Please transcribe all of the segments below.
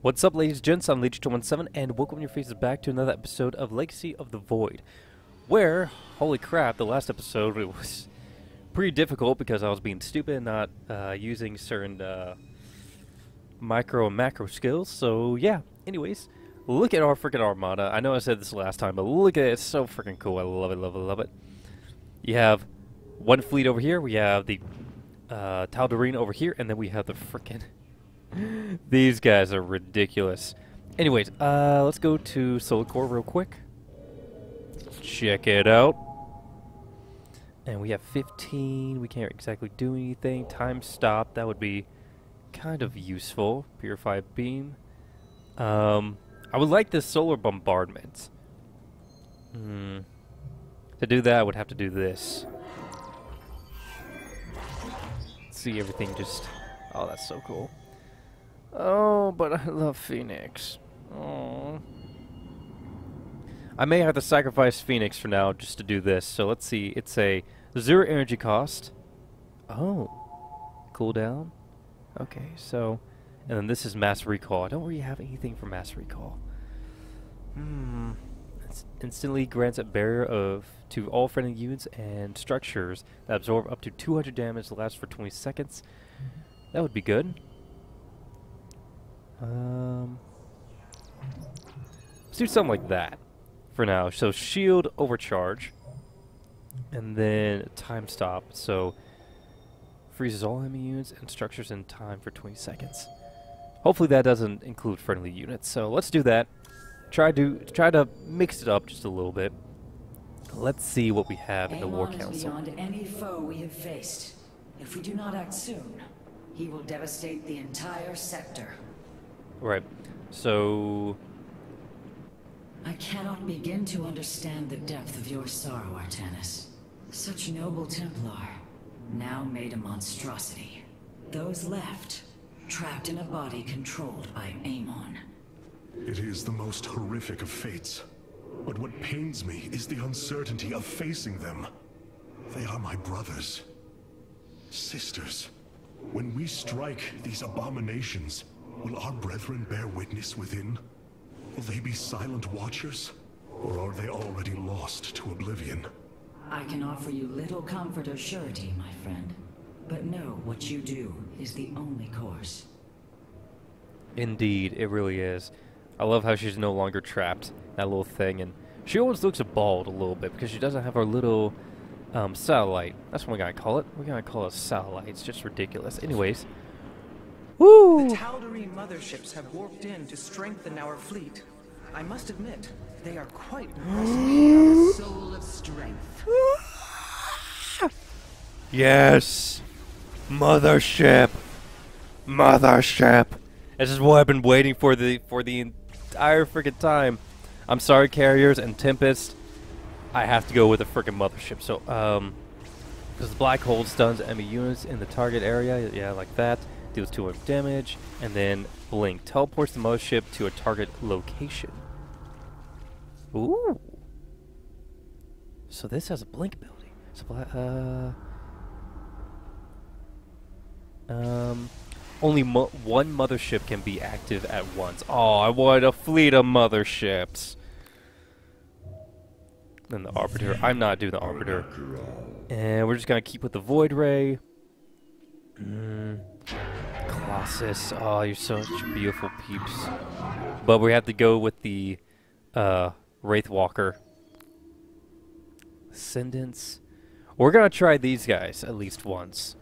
What's up, ladies and gents? I'm Legion217, and welcome your faces back to another episode of Legacy of the Void. Where, holy crap, the last episode was pretty difficult because I was being stupid and not uh, using certain uh, micro and macro skills. So, yeah, anyways, look at our freaking armada. I know I said this last time, but look at it. It's so freaking cool. I love it, love it, love it. You have one fleet over here. We have the uh, Tal'Darim over here, and then we have the freaking. These guys are ridiculous. Anyways, uh, let's go to Solar Core real quick. Check it out. And we have 15. We can't exactly do anything. Time stop. That would be kind of useful. Purified beam. Um, I would like this solar bombardment. Hmm. To do that, I would have to do this. See everything just... Oh, that's so cool. Oh, but I love Phoenix. Oh. I may have to sacrifice Phoenix for now just to do this. So let's see. It's a zero energy cost. Oh. Cooldown. Okay, so... And then this is mass recall. I don't really have anything for mass recall. Hmm. It's instantly grants a barrier of to all friendly units and structures that absorb up to 200 damage lasts for 20 seconds. That would be good. Um, let's do something like that for now. So shield overcharge, and then time stop. So freezes all enemy units and structures in time for 20 seconds. Hopefully that doesn't include friendly units. So let's do that. Try to try to mix it up just a little bit. Let's see what we have in the War Council. beyond any foe we have faced. If we do not act soon, he will devastate the entire sector. Right. So I cannot begin to understand the depth of your sorrow, Artanis. Such noble Templar, now made a monstrosity. Those left, trapped in a body controlled by Amon. It is the most horrific of fates. But what pains me is the uncertainty of facing them. They are my brothers. Sisters. When we strike these abominations, will our brethren bear witness within? Will they be silent watchers? Or are they already lost to oblivion? I can offer you little comfort or surety, my friend. But know what you do is the only course. Indeed, it really is. I love how she's no longer trapped, that little thing, and she always looks bald a little bit because she doesn't have her little um, satellite. That's what we gotta call it. We're gonna call it a satellite. It's just ridiculous. Anyways. Woo! The Tal'Darim motherships have warped in to strengthen our fleet. I must admit, they are quite impressive. Soul of strength. Yes! Mothership! Mothership! This is what I've been waiting for the for the entire freaking time. I'm sorry, carriers and Tempest. I have to go with a freaking mothership. So, um, because the black hole stuns enemy units in the target area, yeah, like that. Deals 200 damage, and then blink teleports the mothership to a target location. Ooh. So this has a blink ability. Bla- uh, um, only mo one mothership can be active at once. Oh, I want a fleet of motherships. Then the Arbiter. I'm not doing the Arbiter. And we're just gonna keep with the Void Ray. Mm. Colossus. Oh, you're such beautiful peeps. But we have to go with the uh, Wrathwalker. Ascendants. We're gonna try these guys at least once.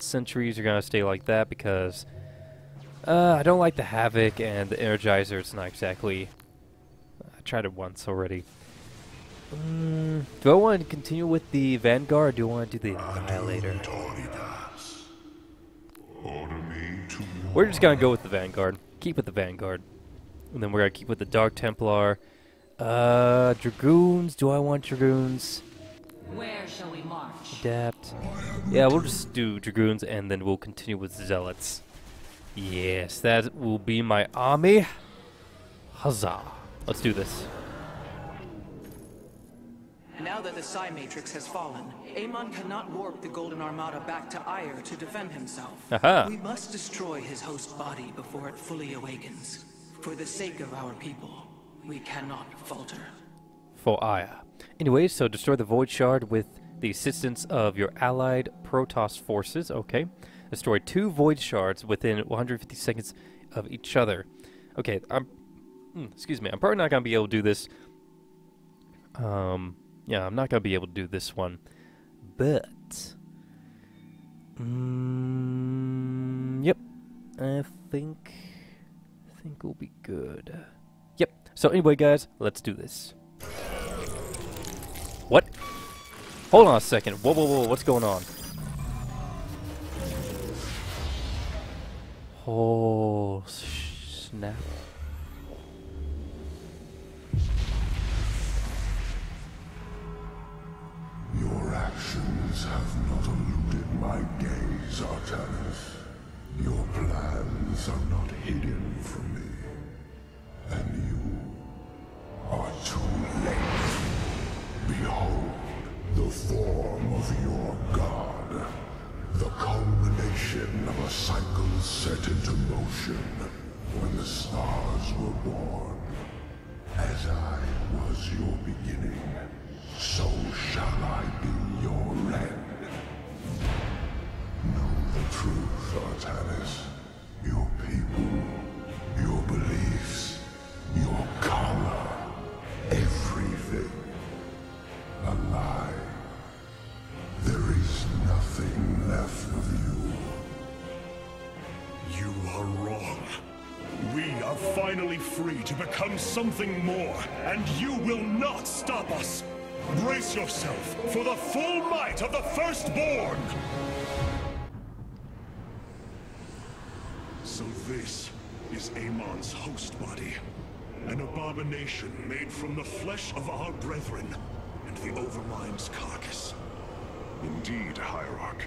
Sentries are gonna stay like that because uh, I don't like the Havoc and the Energizer. It's not exactly. I tried it once already. Mm, do I want to continue with the Vanguard or do I want to do the Annihilator? We're just gonna go with the Vanguard. Keep with the Vanguard. And then we're gonna keep with the Dark Templar. Uh, Dragoons. Do I want Dragoons? Where shall we march? Adapt. Yeah, we'll just do Dragoons and then we'll continue with Zealots. Yes, that will be my army. Huzzah. Let's do this. Now that the Psi Matrix has fallen, Amon cannot warp the Golden Armada back to Aiur to defend himself. Aha. We must destroy his host body before it fully awakens. For the sake of our people, we cannot falter. For Aiur. Anyways, so destroy the Void Shard with the assistance of your allied Protoss forces. Okay. Destroy two Void Shards within 150 seconds of each other. Okay, I'm. mm, excuse me. I'm probably not gonna be able to do this. Um. Yeah, I'm not gonna be able to do this one, but. Mm, yep. I think. I think we'll be good. Yep. So anyway, guys, let's do this. What? Hold on a second. Whoa, whoa, whoa. What's going on? Oh, snap. Actions have not eluded my gaze, Artanis. Your plans are not hidden from me. And you are too late. Behold, the form of your god. The culmination of a cycle set into motion when the stars were born. As I was your beginning, so shall I be your end. Know the truth, Artanis. Your people, your beliefs, your color, everything. A lie. There is nothing left of you. You are wrong. We are finally free to become something more, and you will not stop us. Brace yourself for the full might of the Firstborn! So this is Amon's host body. An abomination made from the flesh of our brethren and the Overmind's carcass. Indeed, Hierarch.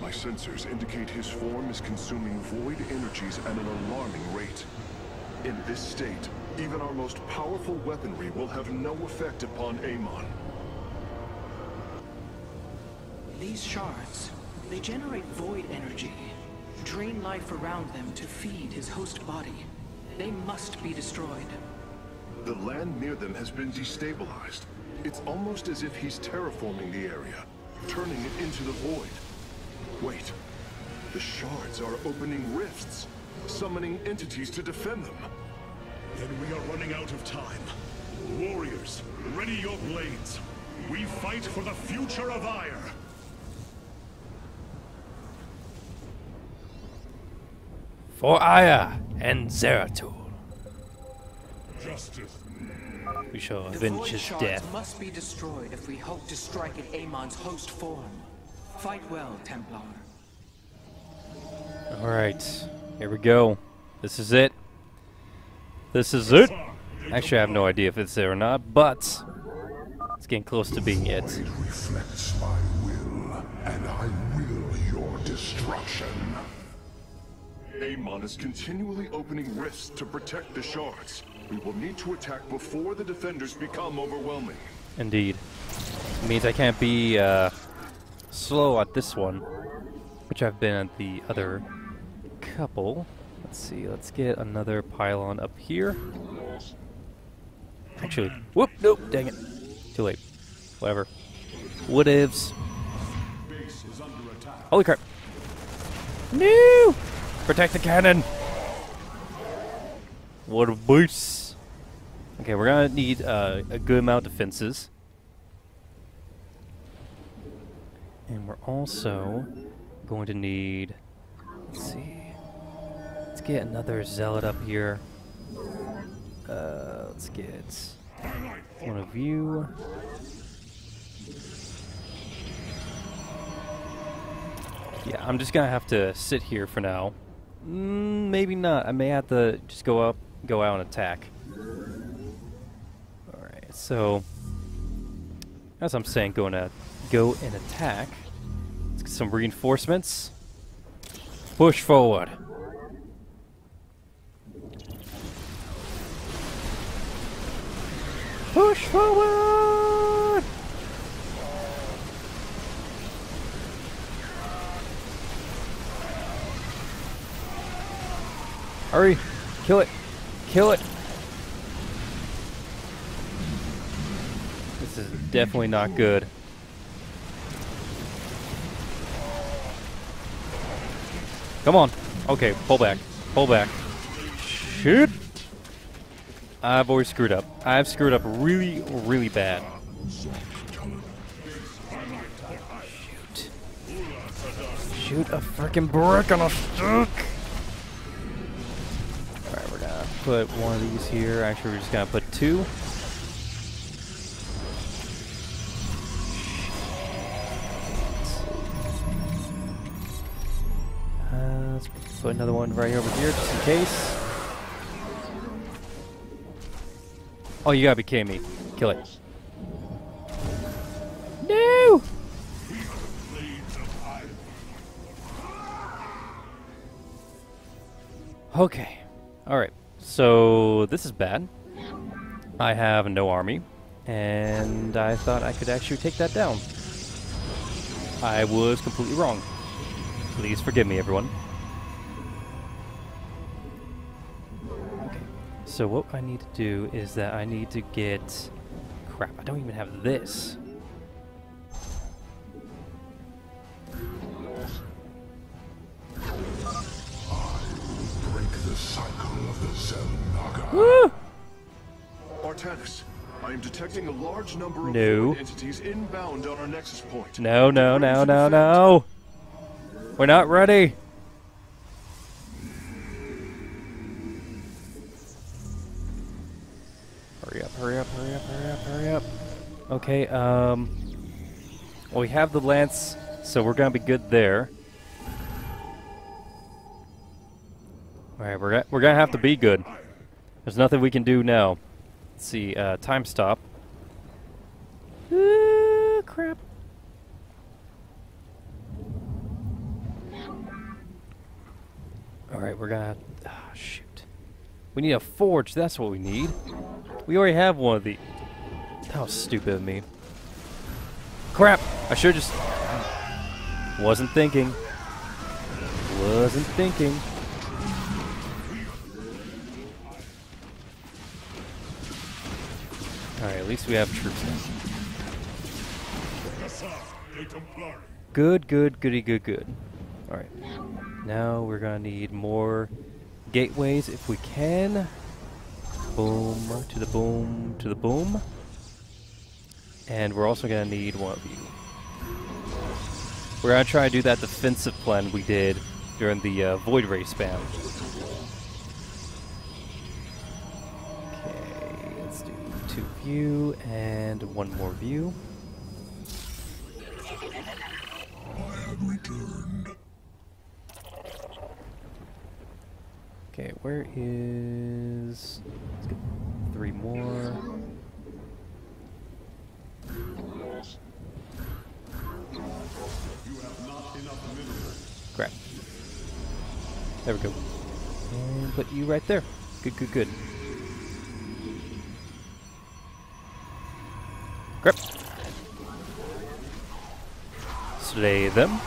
My sensors indicate his form is consuming void energies at an alarming rate. In this state, even our most powerful weaponry will have no effect upon Amon. These shards, they generate void energy, drain life around them to feed his host body. They must be destroyed. The land near them has been destabilized. It's almost as if he's terraforming the area, turning it into the void. Wait, the shards are opening rifts, summoning entities to defend them. Then we are running out of time. Warriors, ready your blades. We fight for the future of Aiur. For Aiur and Zeratul, Justice. we shall avenge his shards death. must be destroyed if we hope to strike at Amon's host form. Fight well, Templar. Alright, here we go. This is it. This is it. Actually, I have no idea if it's there or not, but it's getting close to being it. It reflects my will, and I will your destruction. Amon is continually opening rifts to protect the shards. We will need to attack before the defenders become overwhelming. Indeed. It means I can't be uh, slow at this one, which I've been at the other couple. Let's see, let's get another pylon up here. Actually, whoop, nope, dang it. Too late. Whatever. Whatevs. Holy crap. No! Protect the cannon! What a boost! Okay, we're gonna need uh, a good amount of defenses. And we're also going to need. Let's see. Let's get another zealot up here. Uh, let's get one of you. Yeah, I'm just gonna have to sit here for now. Mm, maybe not. I may have to just go up, go out and attack. Alright, so as I'm saying, going to go and attack. Let's get some reinforcements. Push forward. Push forward! Hurry! Kill it! Kill it! This is definitely not good. Come on. Okay, pull back. Pull back. Shoot! I've always screwed up. I've screwed up really, really bad. Shoot. Shoot a freaking brick on a stick! Put one of these here. Actually, we're just gonna put two. Uh, let's put another one right over here just in case. Oh, you gotta be kidding me. Kill it. No! Okay. Alright. So, this is bad. I have no army, and I thought I could actually take that down. I was completely wrong. Please forgive me, everyone. Okay. So what I need to do is that I need to get... Crap, I don't even have this. Large number of No. entities inbound on our nexus point. No, no, no, no, no! We're not ready! Hurry up, hurry up, hurry up, hurry up, hurry up. Okay, um... Well, we have the lance, so we're gonna be good there. Alright, we're, we're gonna have to be good. There's nothing we can do now. Let's see, uh, time stop. Uh, crap. Alright, we're gonna... Ah, shoot. We need a forge, that's what we need. We already have one of the... Was stupid of me. Crap! I should just... Wasn't thinking. Wasn't thinking. Alright, at least we have troops now. Good, good, goody, good, good. Alright. Now we're gonna need more gateways if we can. Boom, to the boom, to the boom. And we're also gonna need one of you. We're gonna try to do that defensive plan we did during the uh, Void Ray spam. Okay, let's do two view and one more view. Returned. Okay, where is... Let's get three more. Crap. There we go. And put you right there. Good, good, good. Crap. Slay them.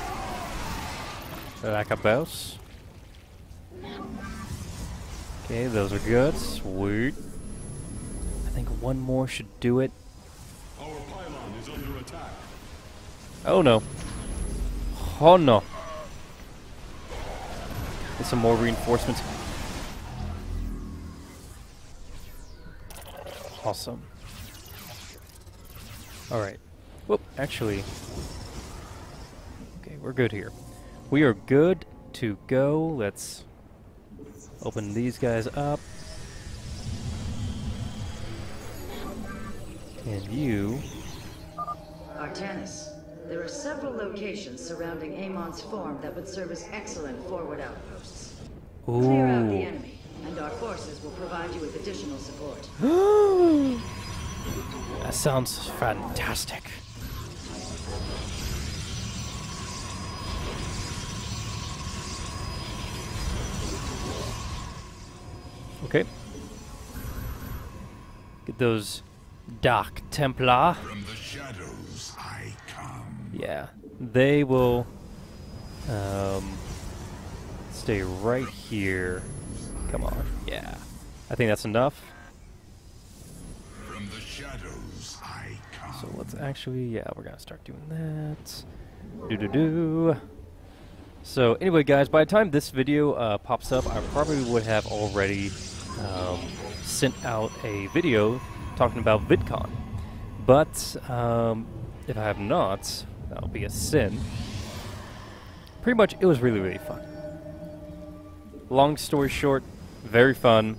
Like a boss. Okay, those are good. Sweet. I think one more should do it. Our pylon is under attack. Oh no. Oh no. Get some more reinforcements. Awesome. Alright. Whoop, actually. Okay, we're good here. We are good to go. Let's open these guys up. And you. Artanis, there are several locations surrounding Amon's farm that would serve as excellent forward outposts. Clear out the enemy, and our forces will provide you with additional support. That sounds fantastic. Okay. Get those Dark Templar. From the shadows I come. Yeah, they will um, stay right here. Come on. Yeah. I think that's enough. From the shadows I come. So let's actually, yeah, we're gonna start doing that. Do do do. So anyway, guys, by the time this video uh, pops up, I probably would have already um, sent out a video talking about VidCon. But um, if I have not, that'll be a sin. Pretty much, it was really, really fun. Long story short, very fun,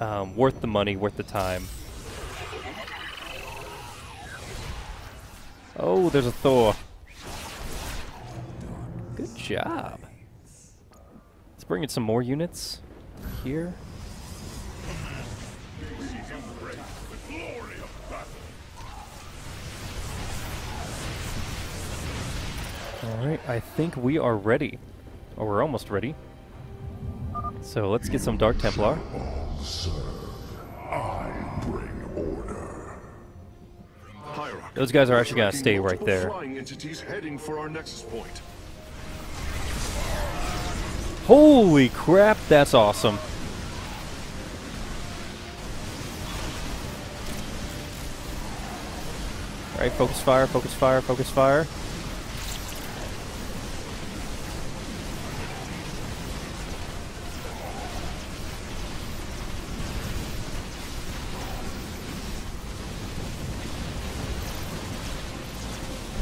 um, worth the money, worth the time. Oh, there's a Thor. Good job. Let's bring in some more units here. Alright, I think we are ready. Or we're almost ready. So let's get some Dark Templar. I bring order. Those guys are actually gonna stay right there. Flying entities heading for our nexus point. Holy crap, that's awesome. Alright, focus fire, focus fire, focus fire.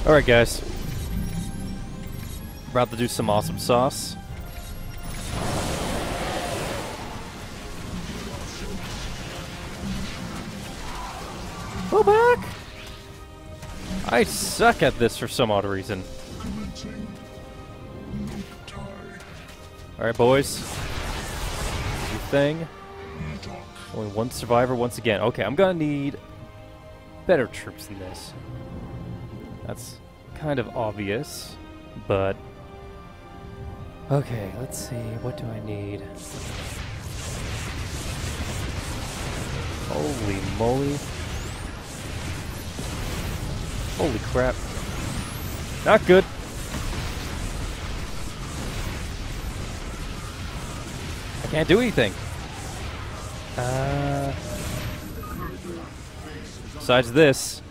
Alright, guys. About to do some awesome sauce. Go back! I suck at this for some odd reason. Alright, boys. Your thing. Only one survivor once again. Okay, I'm gonna need better troops than this. That's kind of obvious, but. Okay, let's see. What do I need? Holy moly. Holy crap. Not good. I can't do anything. Uh, besides this.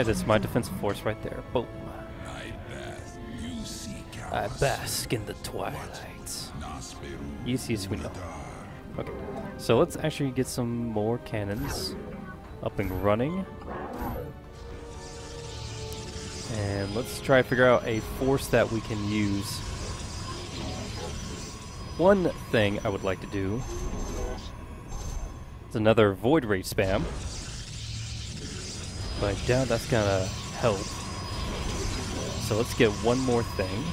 Alright, that's my defensive force right there. Boom. I seek I bask in the twilight. You see, as we know. Okay, so let's actually get some more cannons up and running. And let's try to figure out a force that we can use. One thing I would like to do is another Void Ray spam. But I doubt that's gonna help. So let's get one more thing.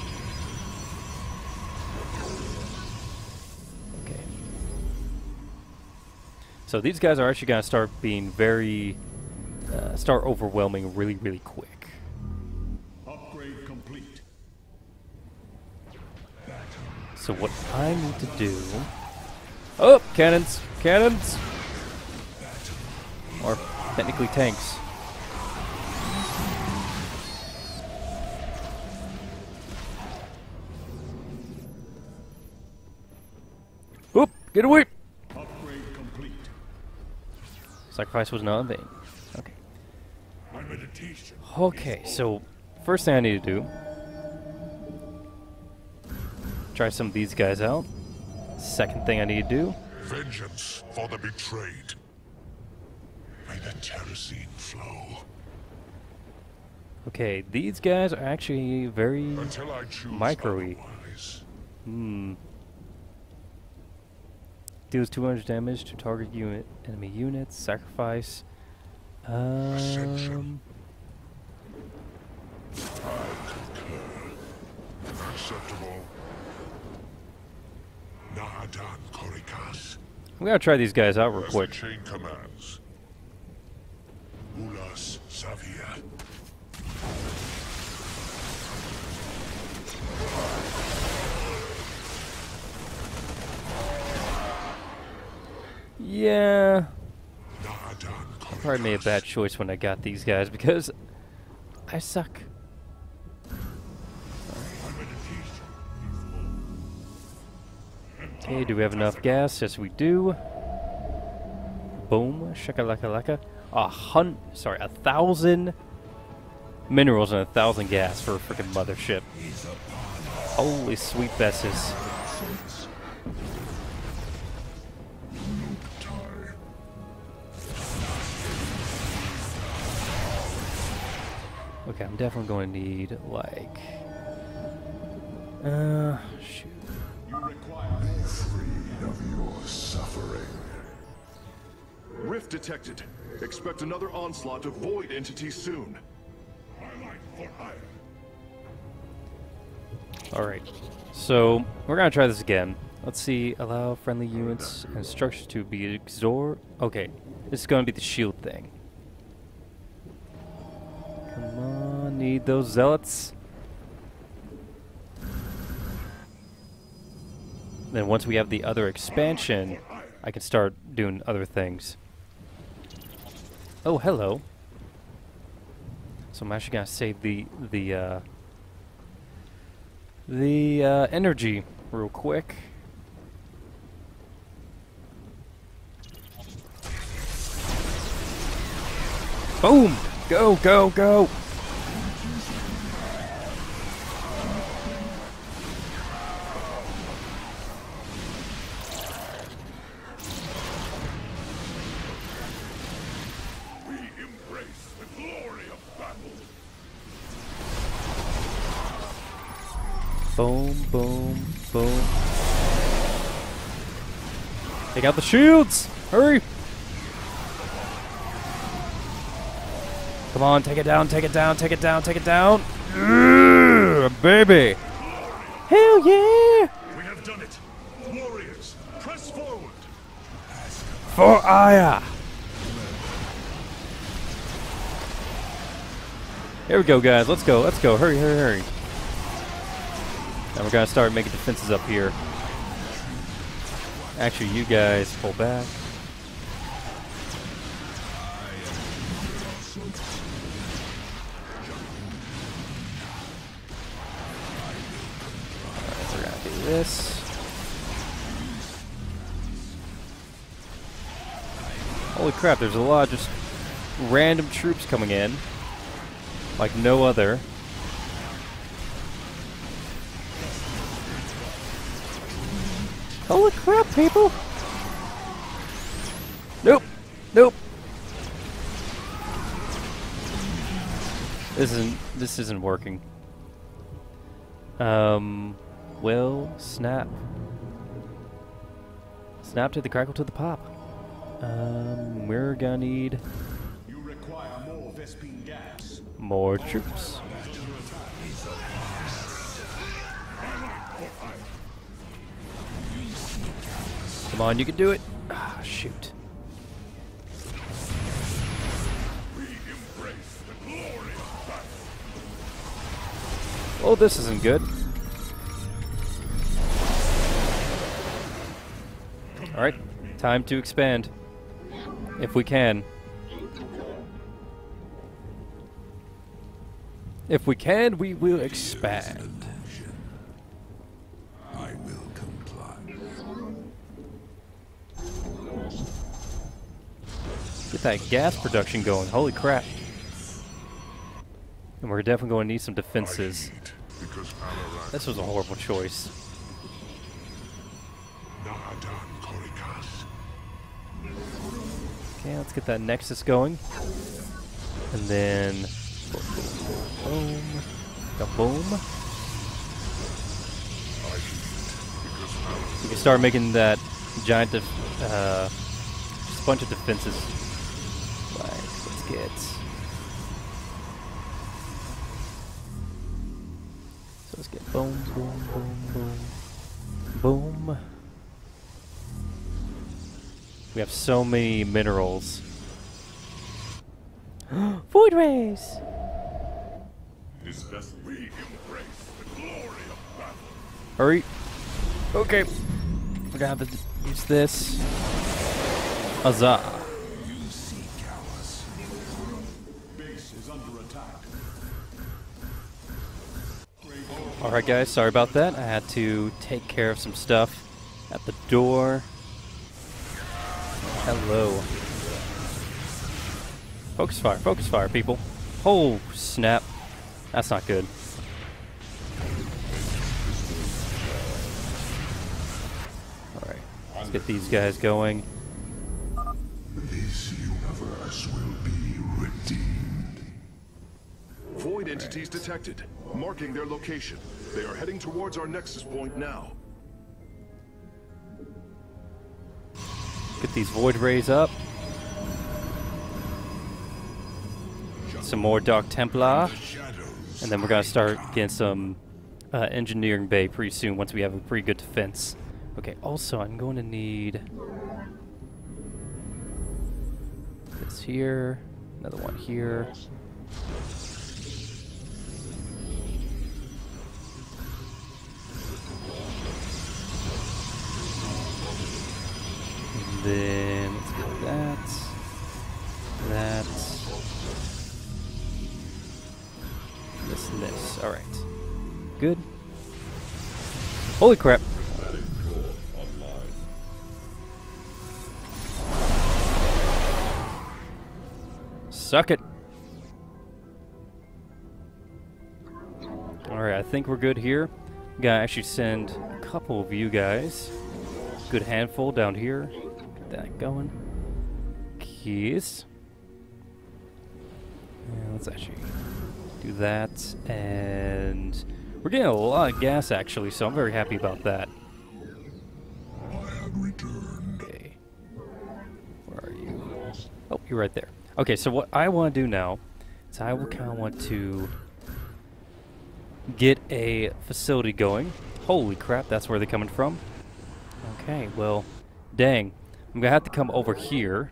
Okay. So these guys are actually gonna start being very, uh, start overwhelming really, really quick. Upgrade complete. So what I need to do... Oh, cannons! Cannons! Or technically tanks. Get away! Upgrade complete. Sacrifice was not in vain. Okay. My meditation. Okay, so first thing I need to do try some of these guys out. Second thing I need to do Vengeance for the betrayed. May the Terrazine flow. Okay, these guys are actually very Until I choose Micro-y. hmm. Deals 200 damage to target unit enemy units. Sacrifice. Um, Ascension. Acceptable. Nahadan Korikas. I'm gonna try these guys out real quick. chain commands. Ulas Savia. Yeah, I probably made a bad choice when I got these guys because I suck. Okay, do we have enough gas? Yes, we do. Boom, shakalaka laka. A hun, sorry, a thousand minerals and a thousand gas for a freaking mothership. Holy sweet besses. Okay, I'm definitely going to need like, uh, shoot. free of your suffering. Rift detected. Expect another onslaught of void entities soon. Alright, so we're gonna try this again. Let's see, allow friendly units and structures to be absorbed. Okay, this is gonna be the shield thing. Come on, need those zealots. Then once we have the other expansion, I can start doing other things. Oh, hello. So I'm actually gonna save the the uh, the uh, energy real quick. Boom! Go, go, go! Out the shields! Hurry! Come on, take it down, take it down, take it down, take it down! Yeah, baby! Hell yeah! We have done it. Warriors, press forward. For Aiur! Here we go, guys. Let's go. Let's go. Hurry, hurry, hurry. And we're gonna start making defenses up here. Actually, you guys pull back. We're gonna do this. Holy crap, there's a lot of just random troops coming in. Like no other. Holy crap, people! Nope! Nope! This isn't this isn't working. Um well, snap. Snap to the crackle to the pop. Um, we're gonna need You require more gas. more troops. Come on, you can do it. Ah, shoot. Oh, this isn't good. Alright, time to expand. If we can. If we can, we will expand. I will comply. Get that gas production going. Holy crap. And we're definitely going to need some defenses. Eat, because Alarak This was a horrible choice. Okay, let's get that Nexus going. And then... Boom. The boom. We can start making that giant, def- uh, just a bunch of defenses. Like, let's get. So let's get boom, boom, boom, boom, boom. We have so many minerals. Void rays. Is best we embrace the glory of battle. Hurry. Okay. We're gonna have to use this. Huzzah. Alright guys, sorry about that. I had to take care of some stuff at the door. Hello. Focus fire, focus fire, people. Oh, snap. That's not good. Alright, let's get these guys going. This universe will be redeemed. Void entities detected, marking their location. They are heading towards our nexus point now. Get these void rays up. Some more Dark Templar. And then we're going to start getting some uh, engineering bay pretty soon once we have a pretty good defense. Okay, also I'm going to need this here, another one here. Then let's go that, that, this and this. All right, good. Holy crap! Suck it. All right, I think we're good here. Gotta actually send a couple of you guys. Good handful down here. That going. Keys. Yeah, let's actually do that. And we're getting a lot of gas actually, so I'm very happy about that. Okay. Where are you? Oh, you're right there. Okay, so what I want to do now is I kind of want to get a facility going. Holy crap, that's where they're coming from. Okay, well, dang. I'm going to have to come over here.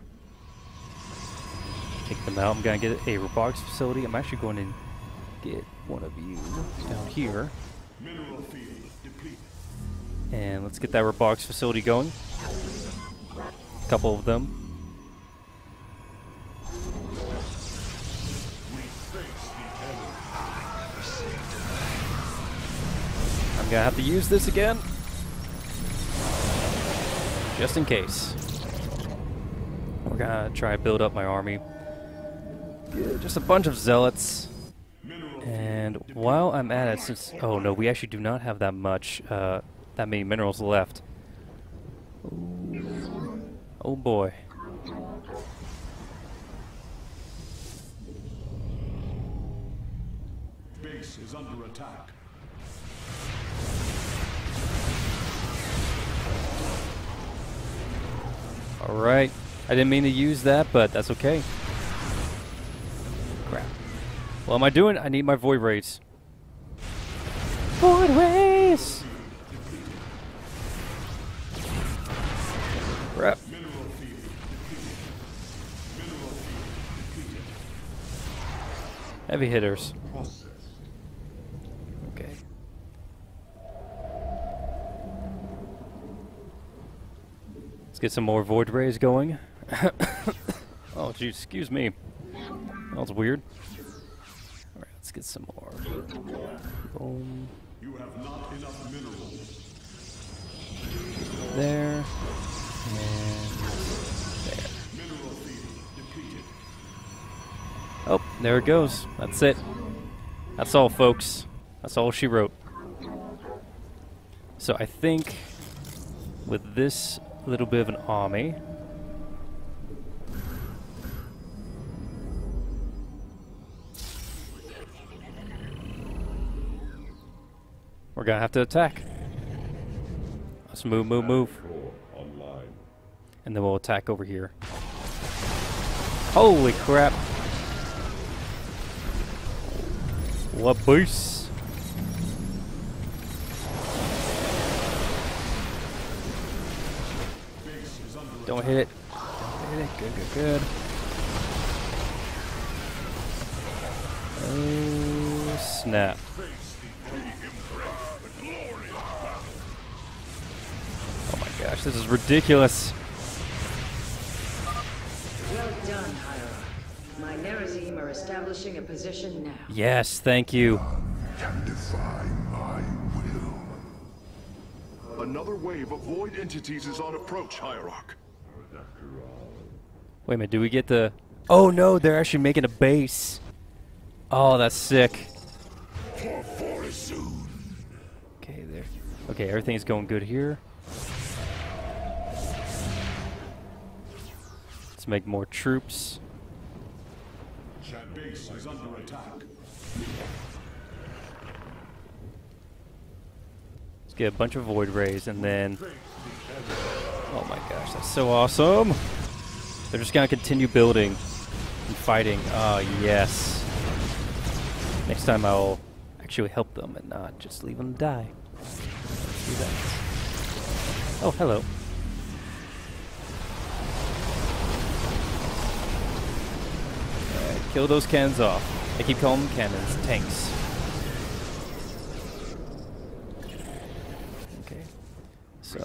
Take them out. I'm going to get a robotics facility. I'm actually going to get one of you down here. And let's get that robotics facility going. A couple of them. I'm gonna have to use this again. Just in case. We're gonna try to build up my army. Just a bunch of zealots. And while I'm at it, since oh no, we actually do not have that much, uh, that many minerals left. Oh boy. Base is under attack. Alright. I didn't mean to use that, but that's okay. Crap. What am I doing? I need my void rays. Void rays! Crap. Heavy hitters. Okay. Let's get some more void rays going. oh, geez, excuse me. That was weird. Alright, let's get some more. Boom. You have not enough minerals. There. And there. Oh, there it goes. That's it. That's all, folks. That's all she wrote. So I think with this little bit of an army, gonna have to attack. Let's move, move, move. And then we'll attack over here. Holy crap. What boost? Don't hit it. Don't hit it. Good, good, good. Oh, snap. Gosh, this is ridiculous. My Nerazim are establishing a position now. Yes, thank you. Can defy my will. Another wave of void entities is on approach, Hierarch. Wait a minute, do we get the... Oh no, they're actually making a base. Oh, that's sick. Okay, there. Okay, everything's going good here. Let's make more troops. Base is under attack. Let's get a bunch of void rays and then... Oh my gosh, that's so awesome! They're just gonna continue building and fighting. Oh, yes. Next time I'll actually help them and not just leave them die. Let's do that. Oh, hello. Alright, kill those cannons off. I keep calling them cannons, tanks. Okay. So,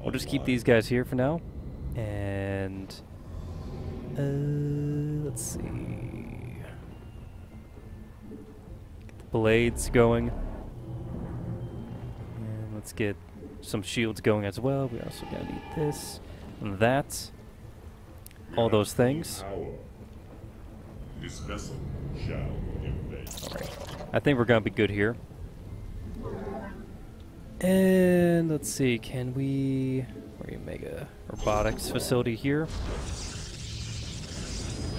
we'll just keep these guys here for now. And uh, let's see. Get the blades going. And let's get some shields going as well. We also gotta need this and that. All those things. This vessel shall invade. I think we're gonna be good here. And let's see, can we make a robotics facility here?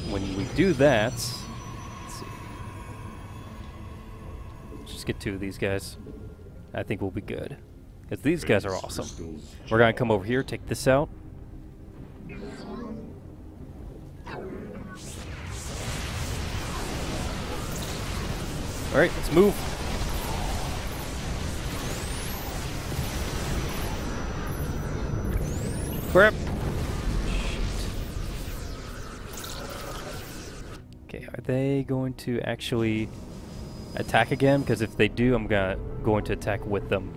When we do that, let's see. Let's just get two of these guys. I think we'll be good. Because these guys are awesome. We're gonna come over here, take this out. Alright, let's move. Crap. Okay, are they going to actually attack again? Because if they do, I'm gonna going to attack with them.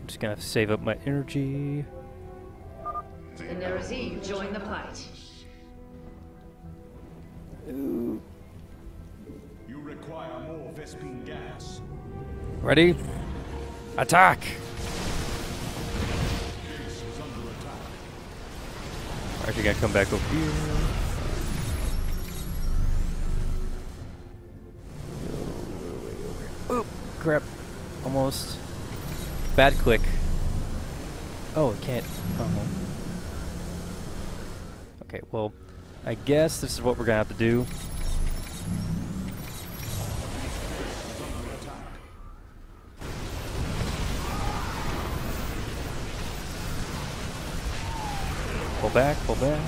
I'm just gonna save up my energy. The Nerazim join the fight. You require more Vespene gas. Ready? Attack! I think I attack. Come back over here. Oop! Crap. Almost. Bad click. Oh, it can't. Oh. Okay, well, I guess this is what we're gonna have to do. Pull back, pull back.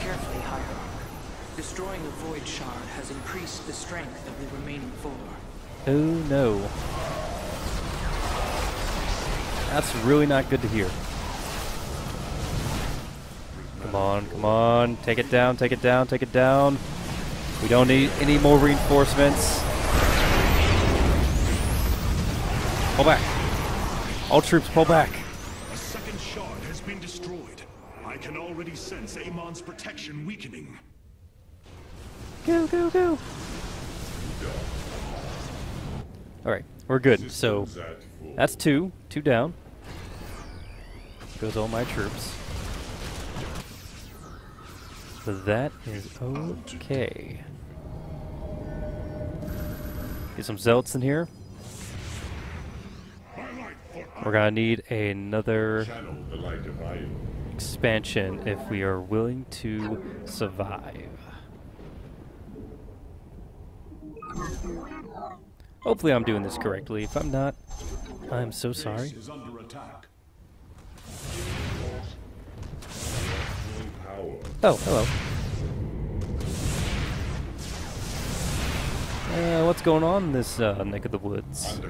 Carefully, Hierarch. Destroying the Void Shard has increased the strength of the remaining four. Oh no. That's really not good to hear. Come on, come on. Take it down, take it down, take it down. We don't need any more reinforcements. Pull back. All troops, pull back. A second shard has been destroyed. I can already sense Amon's protection weakening. Go, go, go. Alright, we're good. So. That's two. Two down. Goes all my troops. So that is okay. Get some zealots in here. We're gonna need another expansion if we are willing to survive. Hopefully I'm doing this correctly. If I'm not, I'm so sorry. Base is under attack. Full power. Oh, hello. Uh, what's going on in this uh, neck of the woods?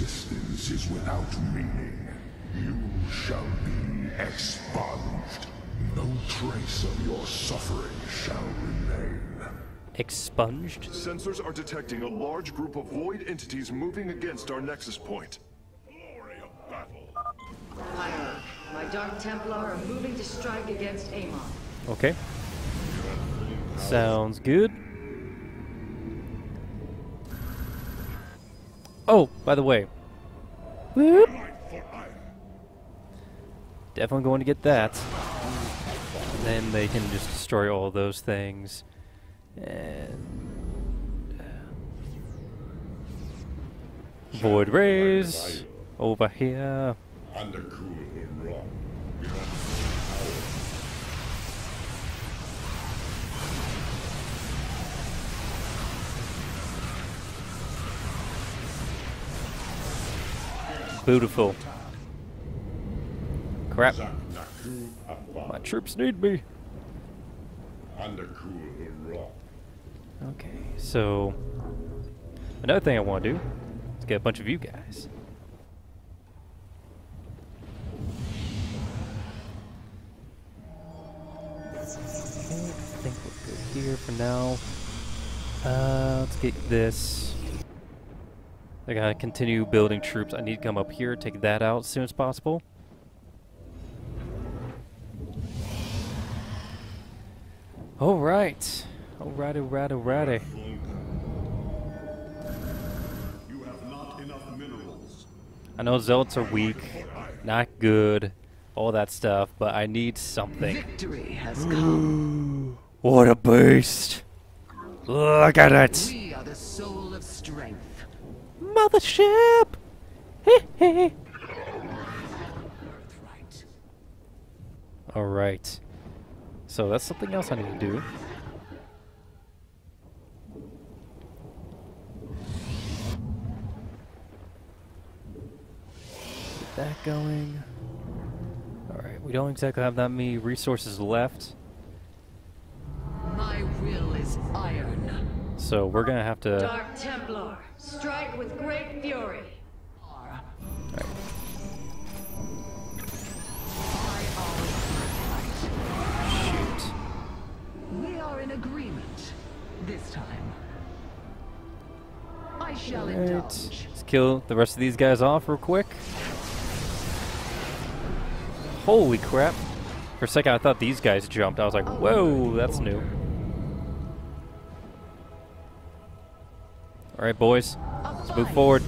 Existence is without meaning. You shall be expunged. No trace of your suffering shall remain. Expunged? Sensors are detecting a large group of void entities moving against our nexus point. Glory of battle. Pyro, my Dark Templar are moving to strike against Amon. Okay. Sounds good. Oh, by the way. Whoop. Definitely going to get that. And then they can just destroy all those things. And. uh, Void rays over here. Beautiful. Crap. My troops need me. Okay, so another thing I want to do is get a bunch of you guys. I think we're good here for now. Uh, let's get this. I gotta continue building troops. I need to come up here, take that out as soon as possible. All right. All right, all right, all righty. You have not enough minerals. I know zealots are weak, not good, all that stuff, but I need something. Victory has come. What a beast! Look at it! We are the soul of strength. Mothership! Birthright. Alright. So that's something else I need to do. Get that going. Alright, we don't exactly have that many resources left, My will is iron. So we're gonna have to. Dark Templar, strike with great fury. Are Alright. by our birthright. Shoot. We are in agreement. This time. I shall Alright. indulge. Let's kill the rest of these guys off real quick. Holy crap. For a second I thought these guys jumped. I was like, oh. whoa, that's new. Alright, boys. Let's move forward.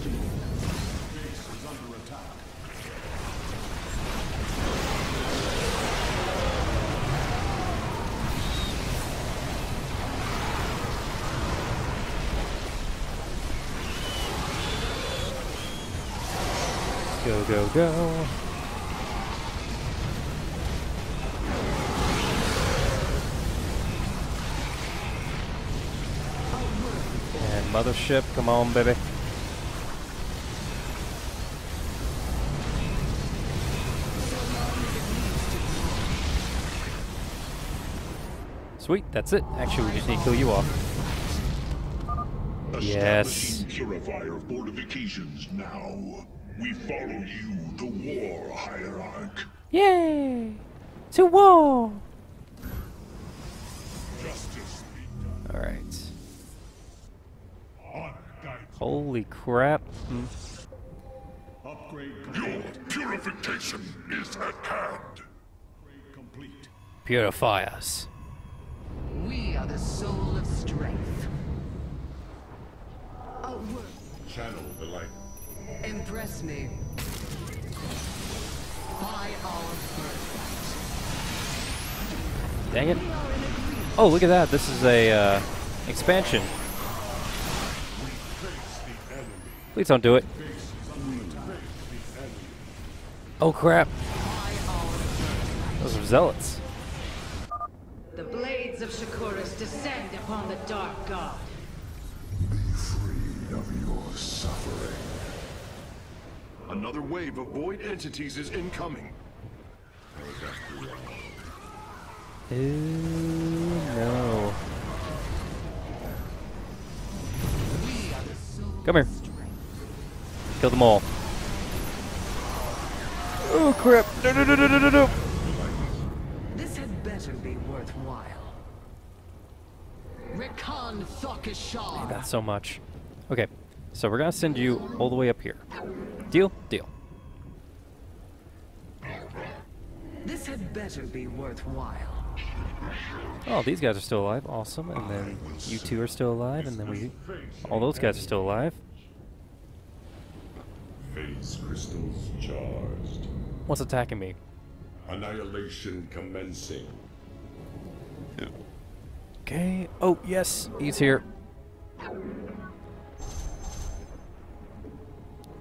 Go, go, go. Mothership, come on, baby. Sweet, that's it. Actually, we just need to kill you off. Yes. Establishing Purifier fortifications now. We follow you to war, Hierarch. Yay! To war! Holy crap. Upgrade Your purification is at hand. Complete. Purify us. We are the soul of strength. A word. Channel the light. Impress me. By our birthright. Dang it. We are in agreement. Oh, look at that. This is a uh, expansion. Please don't do it. Oh crap. By our birthright. Those are zealots. The blades of Shakuras descend upon the Dark God. Be freed of your suffering. Another wave of void entities is incoming. Ooh, no. We are the soul Come here. Of strength. Kill them all. Oh crap! No no no no no no no! This had better be worthwhile. Rakan Thokashar. That's so much. Okay, so we're gonna send you all the way up here. Deal? Deal. This had better be worthwhile. Oh, these guys are still alive. Awesome. And then you two are still alive. And then we, all those guys are still alive. Phase crystals charged. What's attacking me? Annihilation commencing. Okay. Oh yes, he's here.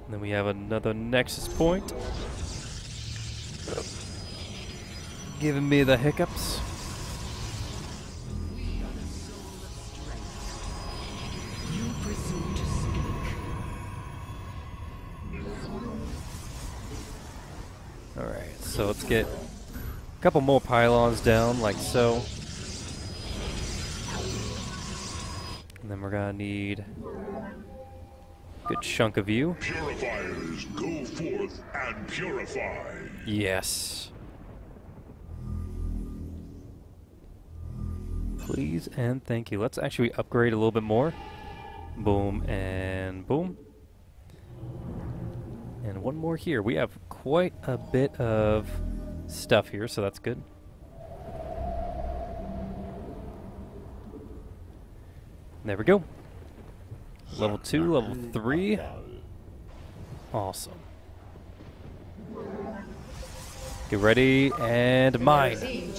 Then we have another nexus point. Giving me the hiccups. So let's get a couple more pylons down, like so. And then we're gonna need a good chunk of you. Purifiers, go forth and purify. Yes. Please and thank you. Let's actually upgrade a little bit more. Boom and boom. And one more here. We have quite a bit of stuff here, so that's good. There we go. Level 2, level 3. Awesome. Get ready and mine. Okay,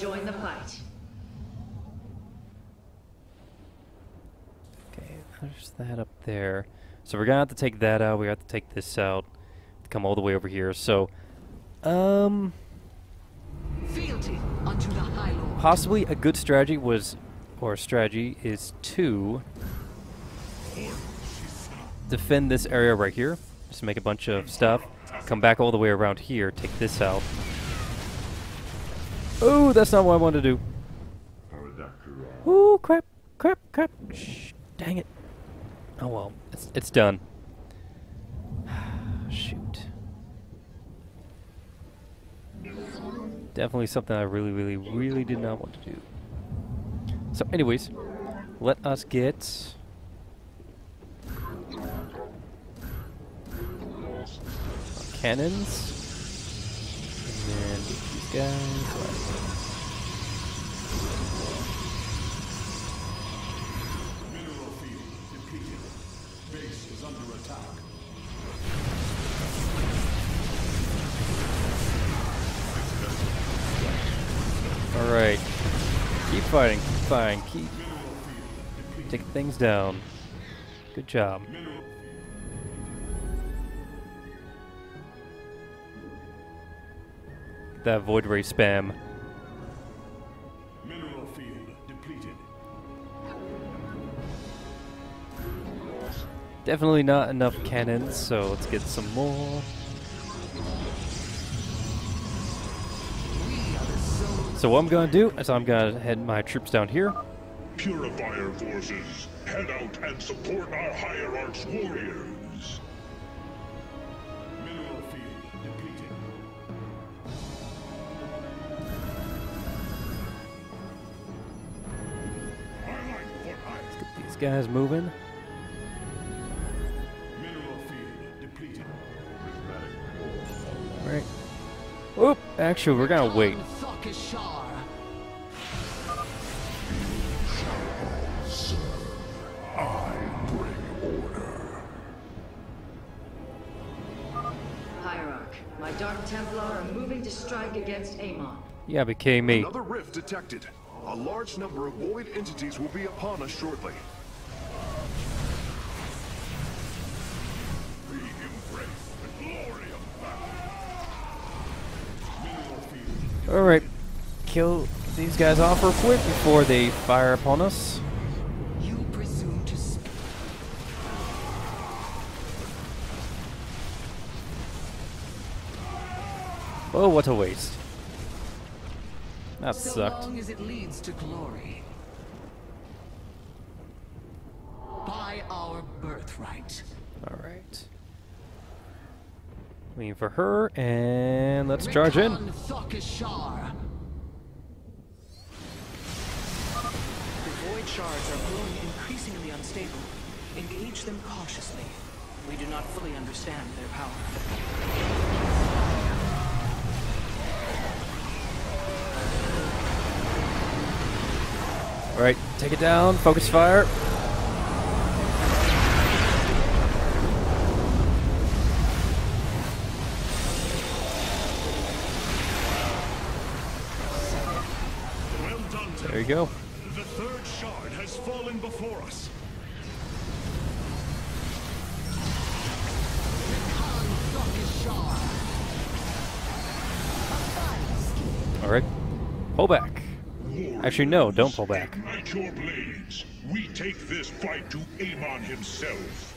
there's that up there. So we're gonna have to take that out. We have to take this out. Come all the way over here. So, um, unto the High Lord. possibly a good strategy was, or strategy is to defend this area right here. Just make a bunch of stuff. Come back all the way around here. Take this out. Oh, that's not what I wanted to do. Oh crap, crap, crap. Shh, dang it. Oh well, it's it's done. Shoot. Definitely something I really, really, really did not want to do. So, anyways, let us get. Cannons. And then these guys. Alright. Keep fighting, keep fighting, keep taking things down. Good job. That void ray spam. Mineral field depleted. Definitely not enough cannons, so let's get some more. So what I'm gonna do is I'm gonna head my troops down here. Purifier forces, head out and support our hierarch's warriors. Mineral field depleted. Let's get these guys moving. Mineral field depleted. Right. Oop, actually we're gonna wait. Thokashar. Hierarch, my Dark Templar are moving to strike against Amon. Yeah, became me. Another rift detected. A large number of void entities will be upon us shortly. We embrace Kill these guys off real quick before they fire upon us. You presume to speak. Oh, what a waste. That So sucked. long as it leads to glory. By our birthright. Alright. Waiting for her, and let's charge in. Shards are growing increasingly unstable. Engage them cautiously. We do not fully understand their power. Alright, take it down. Focus fire. Well done, There you go. Pull back. Actually, no, don't pull back. Ignite your blades. We take this fight to Amon himself.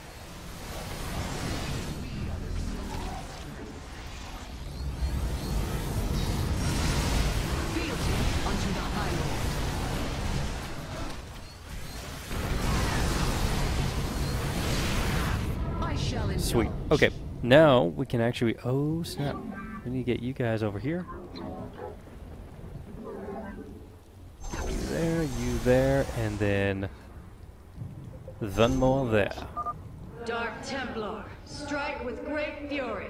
Sweet. Okay, now we can actually. Oh snap! We need to get you guys over here. You there, and then one more there. Dark Templar, strike with great fury.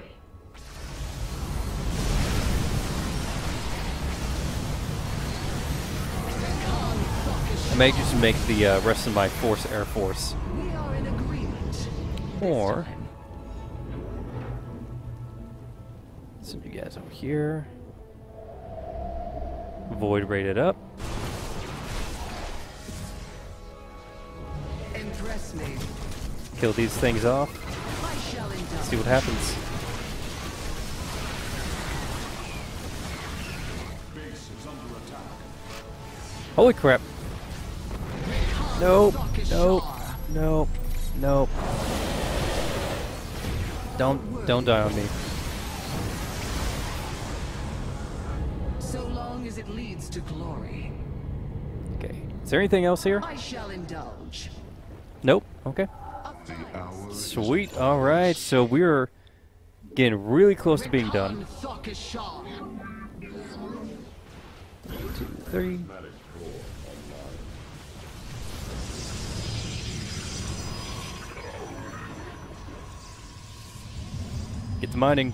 I may just make the uh, rest of my force Air Force. Or send you guys over here. Void rated up. Kill these things off. I shall indulge. See what happens. Holy crap. Nope. Nope. Nope. Nope. Don't don't die on me. So long as it leads to glory, Okay. Is there anything else here? I shall indulge. Okay. The Sweet. All right. So we're getting really close to being done. Two, three. Get to mining.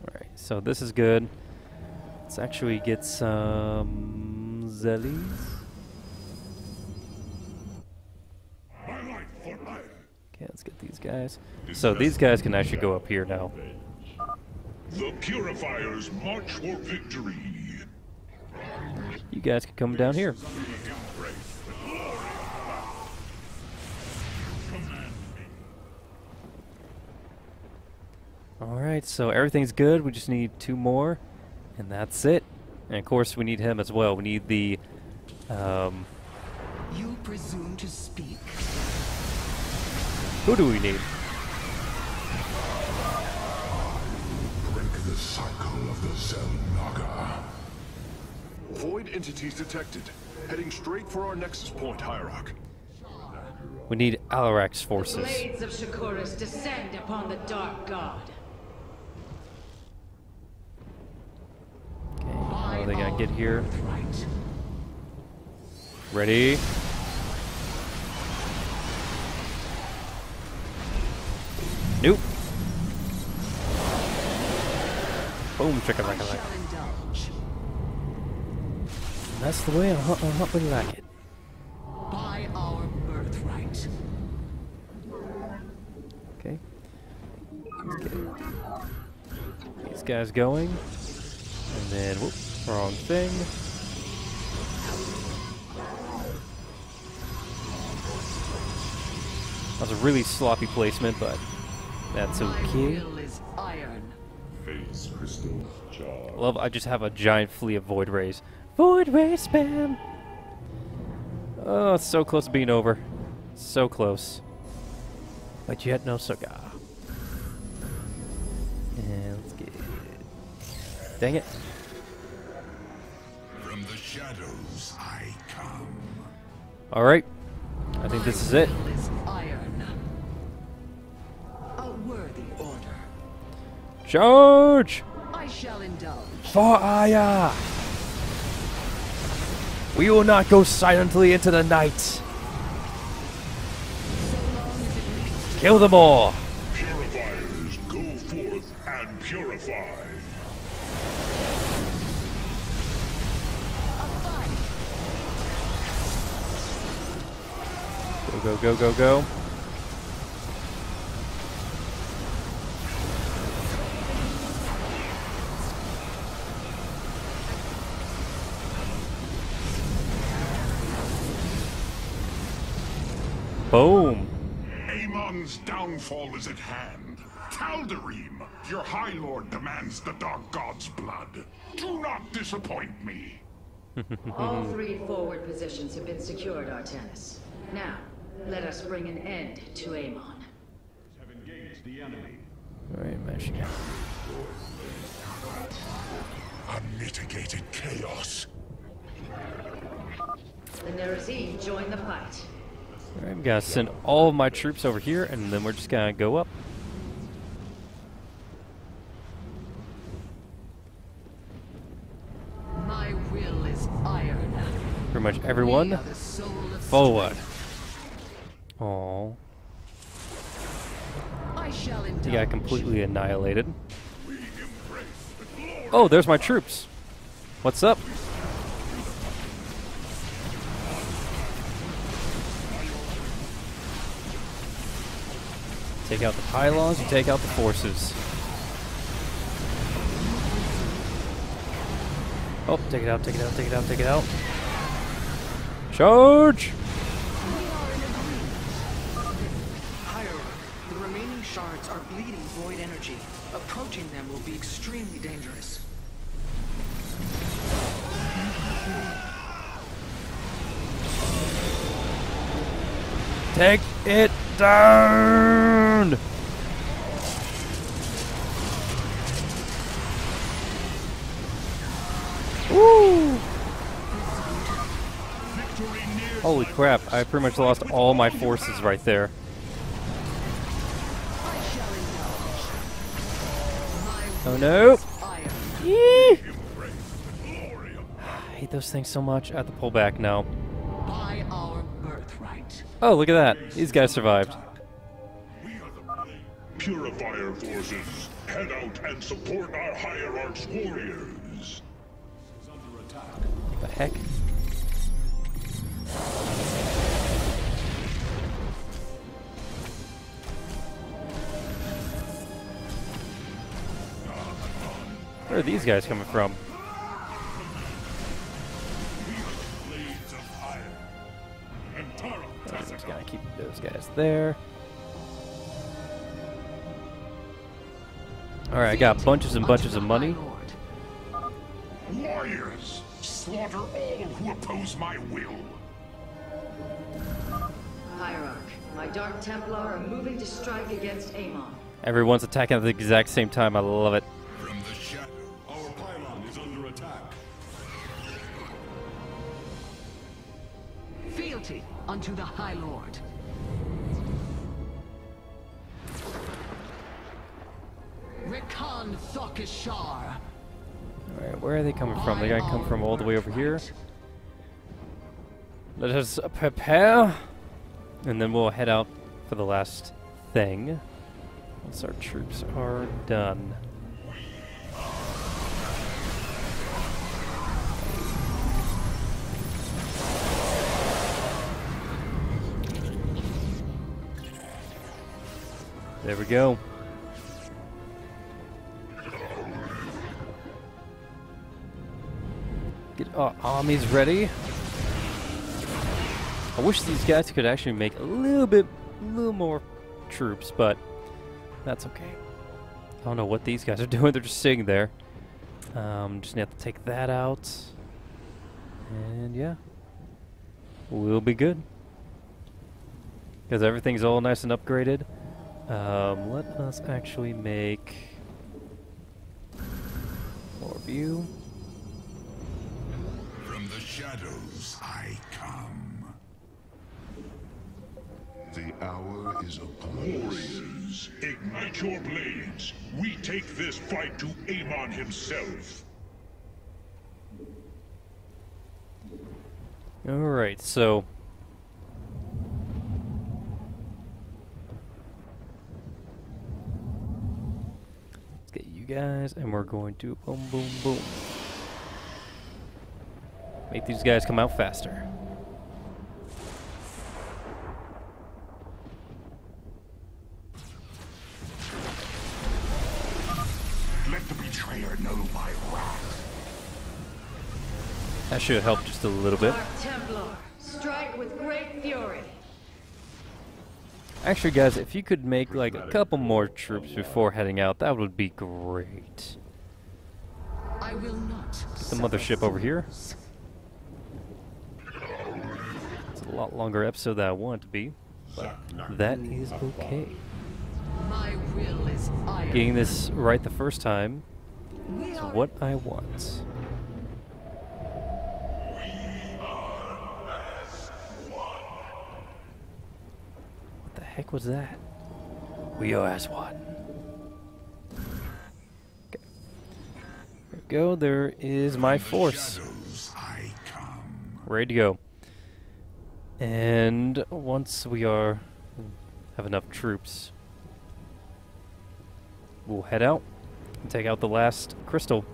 Alright, so this is good. Let's actually get some zellies. Okay, let's get these guys. So these guys can actually go up here now. The purifiers march for victory. You guys can come down here. Alright, so everything's good. We just need two more, and that's it. And of course, we need him as well. We need the. Um, You presume to speak. Who do we need? Break the cycle of the Xel'Naga. Void entities detected. Heading straight for our nexus point, Hierarch. We need Alarak's forces. The Blades of Shakuras descend upon the Dark God. Okay, how are they gonna get here? Right. Ready? Nope. Boom, chicken I like shall indulge. That's the way I, hu- I hu- would like it. By our birthright. Okay. Let's get these guys going. And then, whoop, wrong thing. That was a really sloppy placement, but that's My okay. will is iron. Phase crystal jar. Love, I just have a giant fleet of Void Rays. Void Ray spam! Oh, it's so close to being over. So close. But yet no cigar. And let's get... Dang it. From the shadows I come. Alright. I think this is it. Charge! I shall indulge. For Aiur! We will not go silently into the night. Kill them all! Purifiers, go forth and purify. Go, go, go, go, go. Boom. Amon's downfall is at hand. Tal'Darim, your High Lord demands the Dark God's blood. Do not disappoint me. All three forward positions have been secured, Artanis. Now, let us bring an end to Amon. Have engaged the enemy. Alright, Michigan. Unmitigated chaos. The Nerazim join the fight. Alright, I'm gonna send all of my troops over here, and then we're just gonna go up. My will is iron. Pretty much everyone are the soul of forward. Oh, I shall he got completely annihilated. Oh, there's my troops. What's up? Take out the pylons, you take out the forces. Oh, take it out, take it out, take it out, take it out. Charge! Take it down! Woo! Holy crap, I pretty much lost all my forces right there. Oh no! Yee! I hate those things so much. I have to pull back now. By our birthright. Oh, look at that. These guys survived. Purifier forces, head out and support our Hierarch's warriors. What the heck? Where are these guys coming from? There. Alright, I got bunches and bunches of money. Warriors, slaughter all who oppose my will. Hierarch, my Dark Templar are moving to strike against Amon. Everyone's attacking at the exact same time. I love it. From the shadow, our pylon is under attack. Fealty unto the High Lord. Alright, where are they coming from? They gotta come from all the way over here. Let us prepare. And then we'll head out for the last thing. Once our troops are done. There we go. Get our armies ready. I wish these guys could actually make a little bit, a little more troops, but that's okay. I don't know what these guys are doing. They're just sitting there. Um, just gonna have to take that out. And yeah, we'll be good. Because everything's all nice and upgraded. Um, let us actually make more view. From the shadows I come. The hour is upon us. Warriors, Warriors, ignite your blades. We take this fight to Amon himself. Alright, so. Let's get you guys, and we're going to boom, boom, boom. Make these guys come out faster. Let the betrayer know my wrath. That should help just a little bit. Dark Templar, strike with great fury. Actually, guys, if you could make like a couple more troops before heading out, that would be great. I will not. The mothership over here. It's a lot longer episode than I want it to be, but that is okay. My will is iron. Getting this right the first time is what I want. What the heck was that? We are as one. Okay. There we go. There is my force. Shadows I come. ready to go. And once we are have enough troops, we'll head out and take out the last crystal.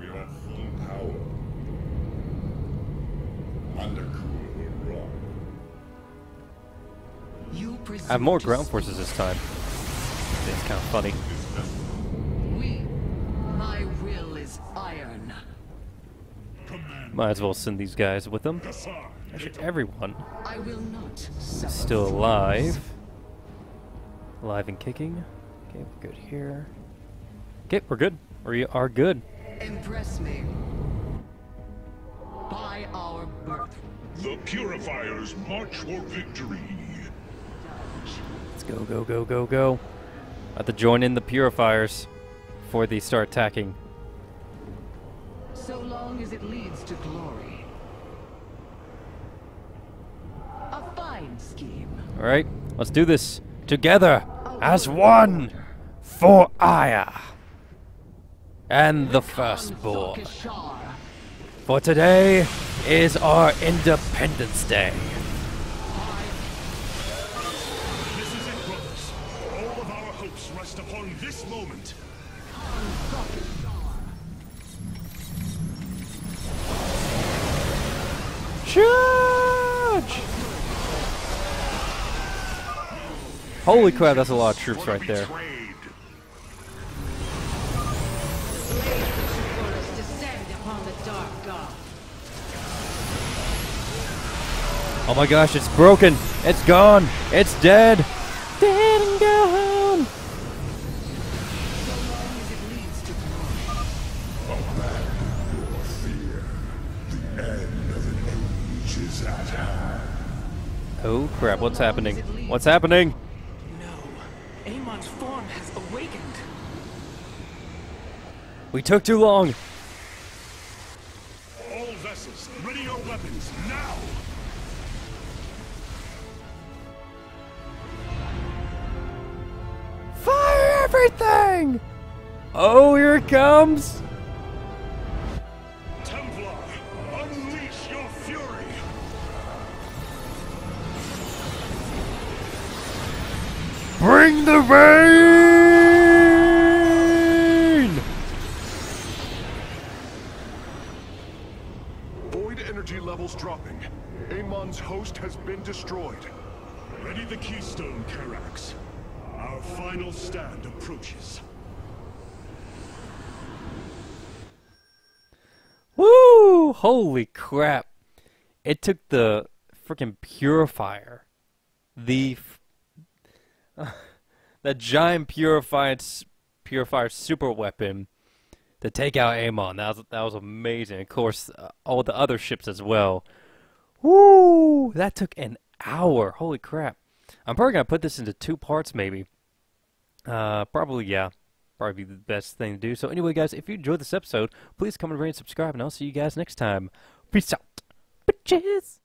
We are full power. Undercool will run. You I have more ground forces this time. It's kind of funny. We. My will is iron. Command Might as well send these guys with them. Actually, everyone I will not is still alive. Alive and kicking. Okay, we're good here. Okay, we're good. We are good. Impress me. By our birth. The purifiers march for victory. Let's go, go, go, go, go. I have to join in the purifiers before they start attacking. So long as it leads to glory. A fine scheme. Alright, let's do this together as one for Aiur and the firstborn. For today is our Independence Day. Charge! Holy crap, that's a lot of troops right there. Oh my gosh, it's broken. It's gone. It's. Dead crap, what's happening? What's happening? No. Amon's form has awakened. We took too long. Holy crap. It took the freaking purifier. The the giant purified purifier super weapon to take out Amon. That was that was amazing. Of course, uh, all the other ships as well. Woo! That took an hour. Holy crap. I'm probably going to put this into two parts maybe. Uh probably yeah probably the best thing to do. So anyway, guys, if you enjoyed this episode, please comment, rate, and subscribe, and I'll see you guys next time. Peace out, bitches.